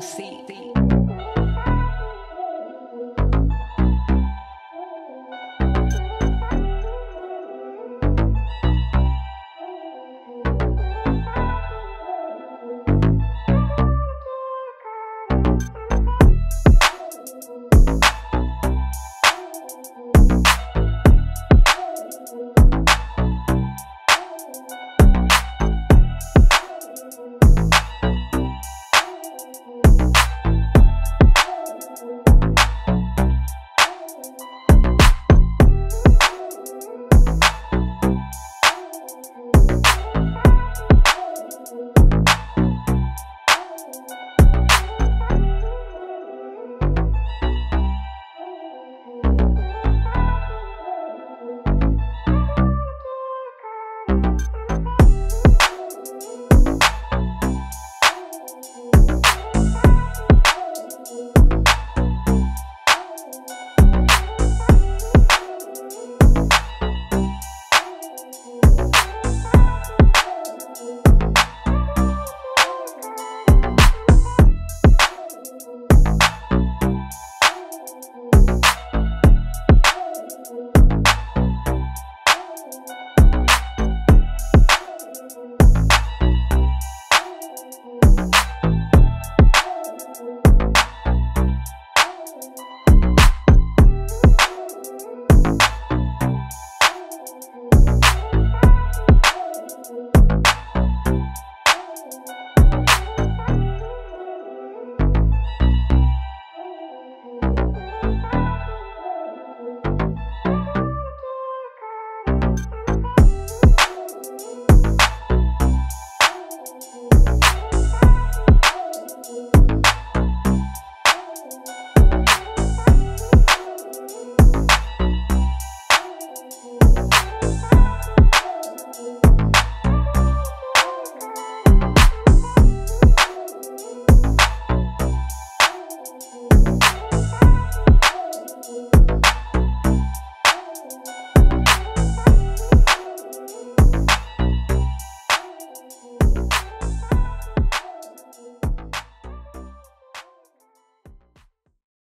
sí. sí.